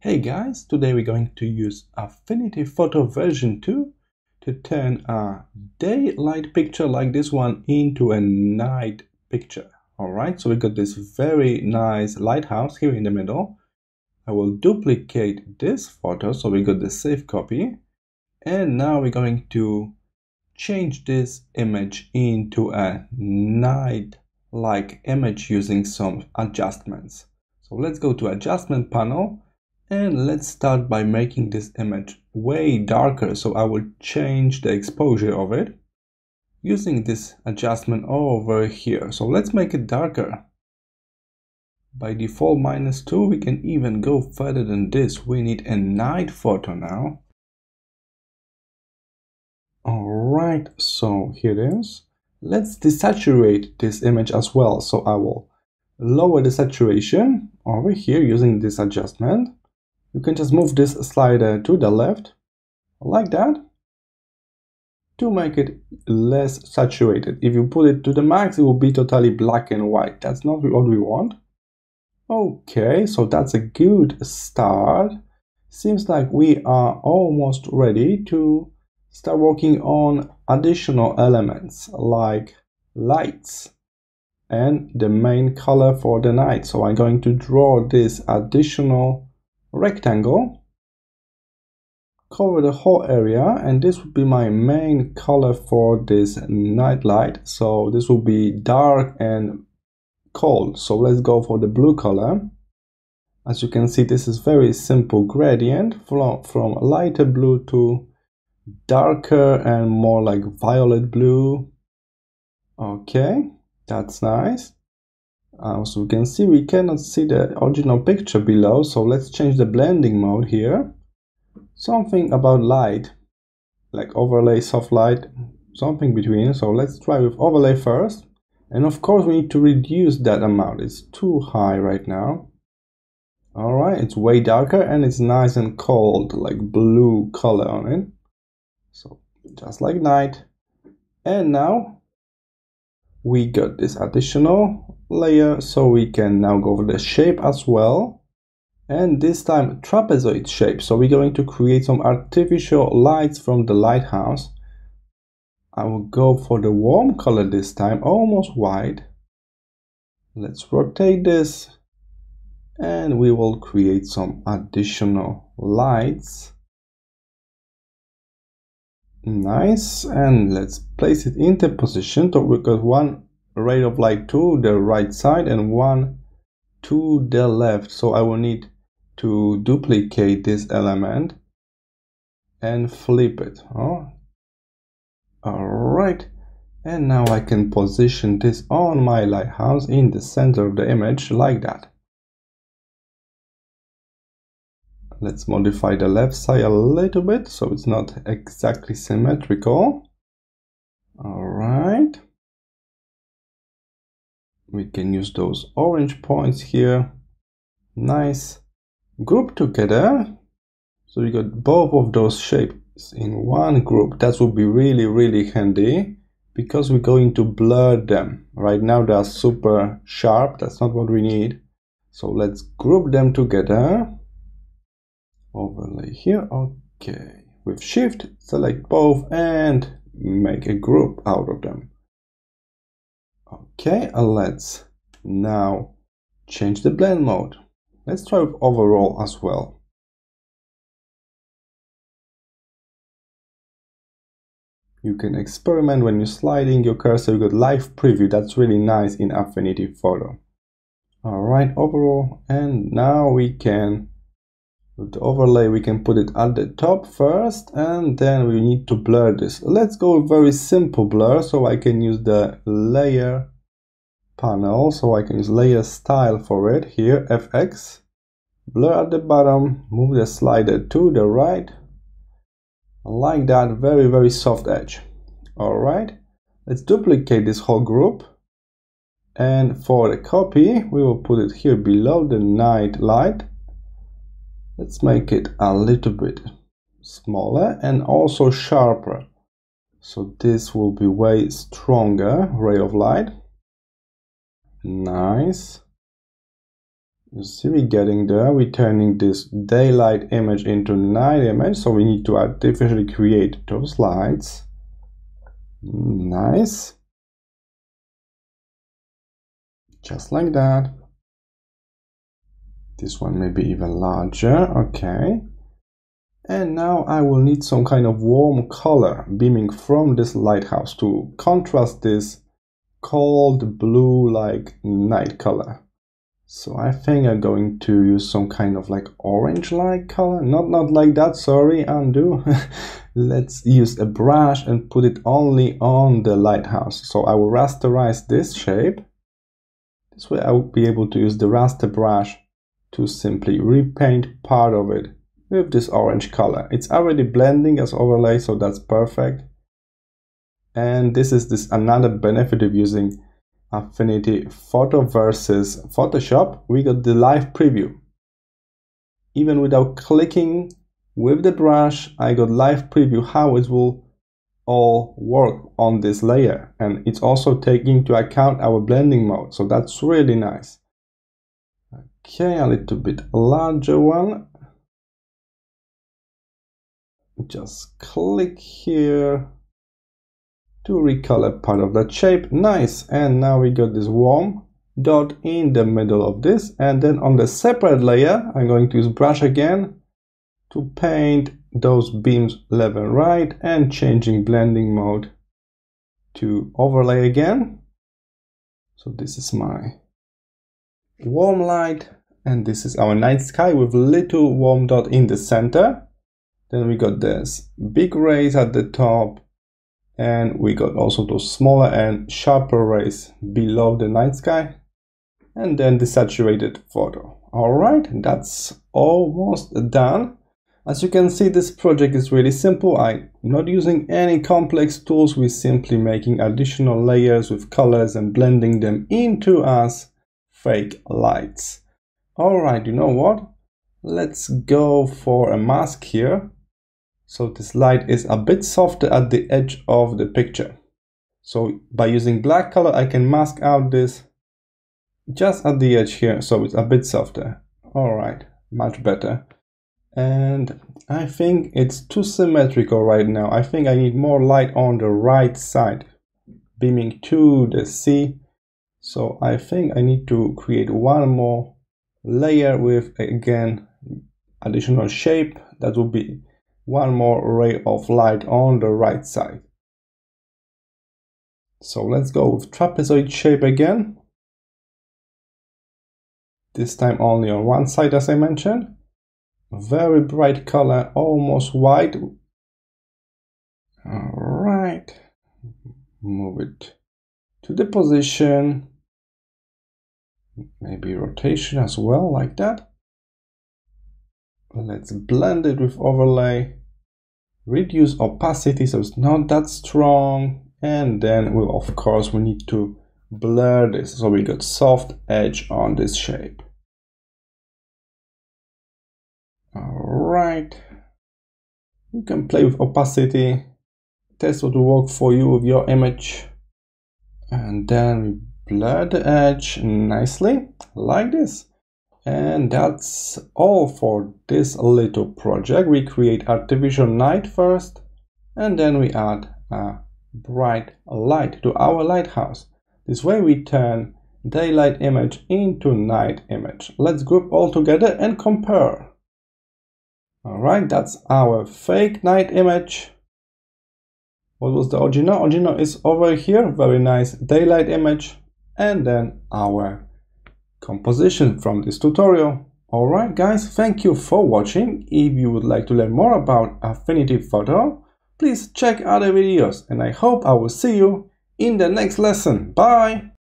Hey guys, today we're going to use Affinity Photo version 2 to turn a daylight picture like this one into a night picture. Alright, so we got this very nice lighthouse here in the middle. I will duplicate this photo, so we got the safe copy. And now we're going to change this image into a night-like image using some adjustments. So let's go to adjustment panel and let's start by making this image way darker. So I will change the exposure of it using this adjustment over here. So let's make it darker. By default minus 2, we can even go further than this. We need a night photo now. Alright, so here it is. Let's desaturate this image as well. So I will lower the saturation over here using this adjustment. You can just move this slider to the left, like that, to make it less saturated. If you put it to the max, it will be totally black and white. That's not what we want. Okay, so that's a good start. Seems like we are almost ready to start working on additional elements like lights and the main color for the night. So I'm going to draw this additional rectangle, cover the whole area, and this would be my main color for this night light. So this will be dark and cold. So let's go for the blue color. As you can see, this is very simple gradient from, from lighter blue to darker and more like violet blue. Okay, that's nice. Uh, so we can see we cannot see the original picture below, so let's change the blending mode here. Something about light, like overlay, soft light, something between. So let's try with overlay first. And of course we need to reduce that amount, it's too high right now. Alright, it's way darker and it's nice and cold, like blue color on it. So just like night. And now we got this additional layer so we can now go over the shape as well. And this time trapezoid shape. So we're going to create some artificial lights from the lighthouse. I will go for the warm color this time almost white. Let's rotate this. And we will create some additional lights nice. And let's place it into position. So we got one ray of light to the right side and one to the left. So I will need to duplicate this element and flip it. Oh. All right and now I can position this on my lighthouse in the center of the image like that let's modify the left side a little bit so it's not exactly symmetrical. All right we can use those orange points here. Nice. Group together. So we got both of those shapes in one group. That would be really really handy because we're going to blur them. Right now they are super sharp. That's not what we need. So let's group them together overlay here okay with shift select both and make a group out of them Okay, let's now change the blend mode. Let's try with overlay as well. You can experiment when you're sliding your cursor, you got live preview, that's really nice in Affinity Photo. Alright, overlay, and now we can, with the overlay, we can put it at the top first, and then we need to blur this. Let's go very simple blur, so I can use the layer panel so I can use layer style for it here fx blur at the bottom move the slider to the right. Like that very very soft edge. All right let's duplicate this whole group. And for the copy we will put it here below the night light let's make it a little bit smaller and also sharper so this will be way stronger ray of light Nice. You see we're getting there, we're turning this daylight image into night image, so we need to artificially create those lights. Nice. Just like that. This one may be even larger, okay. And now I will need some kind of warm color beaming from this lighthouse to contrast this cold blue like night color. So I think I'm going to use some kind of like orange like color. Not, not like that, sorry, undo. Let's use a brush and put it only on the lighthouse. So I will rasterize this shape. This way I will be able to use the raster brush to simply repaint part of it with this orange color. It's already blending as overlay, so that's perfect. And this is this another benefit of using Affinity Photo versus Photoshop. We got the live preview. Even without clicking with the brush, I got live preview how it will all work on this layer. And it's also taking into account our blending mode. So that's really nice. Okay, a little bit larger one. Just click here to recolor part of that shape. Nice. And now we got this warm dot in the middle of this. And then on the separate layer I'm going to use brush again to paint those beams left and right and changing blending mode to overlay again. So this is my warm light and this is our night sky with little warm dot in the center then we got this big rays at the top and we got also those smaller and sharper rays below the night sky and then the saturated photo. Alright, that's almost done. As you can see, this project is really simple. I'm not using any complex tools. We're simply making additional layers with colors and blending them into as fake lights. Alright, you know what? Let's go for a mask here. So this light is a bit softer at the edge of the picture. So by using black color, I can mask out this just at the edge here. So it's a bit softer. All right, much better. And I think it's too symmetrical right now. I think I need more light on the right side, beaming to the sea. So I think I need to create one more layer with, again, additional shape that will be one more ray of light on the right side. So let's go with trapezoid shape again. This time only on one side as I mentioned. Very bright color, almost white. Alright. Move it to the position. Maybe rotation as well, like that. Let's blend it with overlay. Reduce opacity so it's not that strong. And then we of course we need to blur this so we got soft edge on this shape. All right you can play with opacity. Test what will work for you with your image. And then blur the edge nicely like this and that's all for this little project. We create artificial night first, and then we add a bright light to our lighthouse. This way we turn daylight image into night image. Let's group all together and compare. Alright, that's our fake night image. What was the original? Original is over here, very nice daylight image. And then our composition from this tutorial. Alright guys, thank you for watching. If you would like to learn more about Affinity Photo, please check other videos and I hope I will see you in the next lesson. Bye!